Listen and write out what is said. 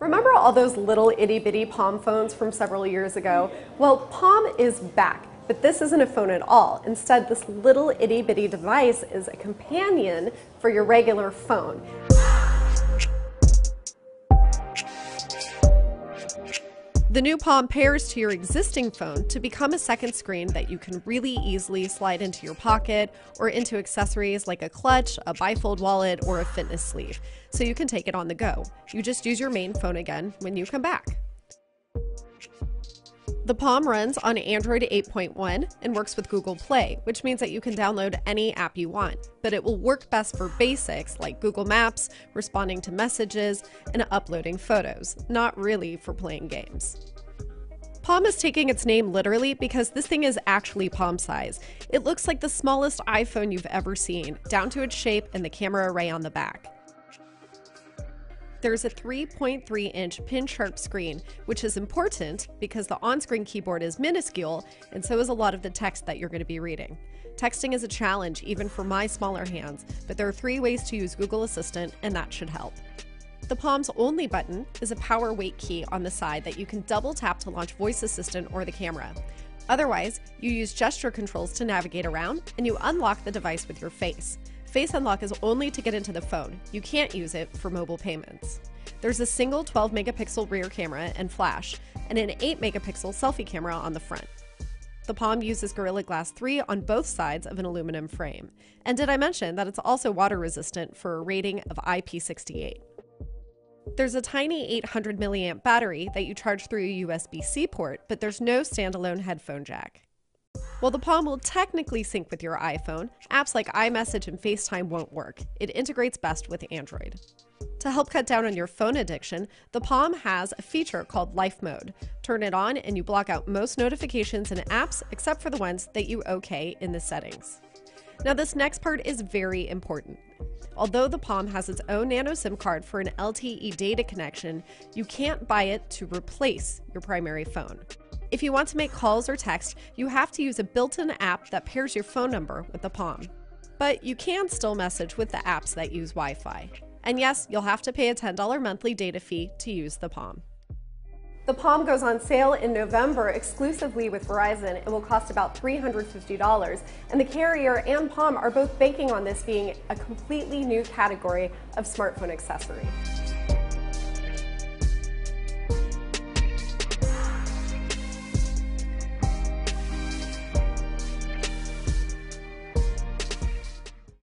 Remember all those little itty bitty Palm phones from several years ago? Well, Palm is back, but this isn't a phone at all. Instead, this little itty bitty device is a companion for your regular phone. The new Palm pairs to your existing phone to become a second screen that you can really easily slide into your pocket or into accessories like a clutch, a bifold wallet, or a fitness sleeve, so you can take it on the go. You just use your main phone again when you come back. The Palm runs on Android 8.1 and works with Google Play, which means that you can download any app you want, but it will work best for basics like Google Maps, responding to messages, and uploading photos, not really for playing games. Palm is taking its name literally because this thing is actually palm size. It looks like the smallest iPhone you've ever seen, down to its shape and the camera array on the back. There's a 3.3 inch pin sharp screen, which is important because the on screen keyboard is minuscule and so is a lot of the text that you're going to be reading. Texting is a challenge even for my smaller hands, but there are three ways to use Google Assistant and that should help. The Palm's only button is a power wait key on the side that you can double tap to launch Voice Assistant or the camera. Otherwise, you use gesture controls to navigate around and you unlock the device with your face. Face Unlock is only to get into the phone. You can't use it for mobile payments. There's a single 12 megapixel rear camera and flash, and an 8 megapixel selfie camera on the front. The Palm uses Gorilla Glass 3 on both sides of an aluminum frame. And did I mention that it's also water resistant for a rating of IP68? There's a tiny 800 milliamp battery that you charge through a USB C port, but there's no standalone headphone jack. While the Palm will technically sync with your iPhone, apps like iMessage and FaceTime won't work. It integrates best with Android. To help cut down on your phone addiction, the Palm has a feature called Life Mode. Turn it on and you block out most notifications and apps except for the ones that you OK in the settings. Now, this next part is very important. Although the Palm has its own nano SIM card for an LTE data connection, you can't buy it to replace your primary phone. If you want to make calls or text, you have to use a built in app that pairs your phone number with the Palm. But you can still message with the apps that use Wi Fi. And yes, you'll have to pay a $10 monthly data fee to use the Palm. The Palm goes on sale in November exclusively with Verizon. It will cost about $350, and the carrier and Palm are both banking on this being a completely new category of smartphone accessory.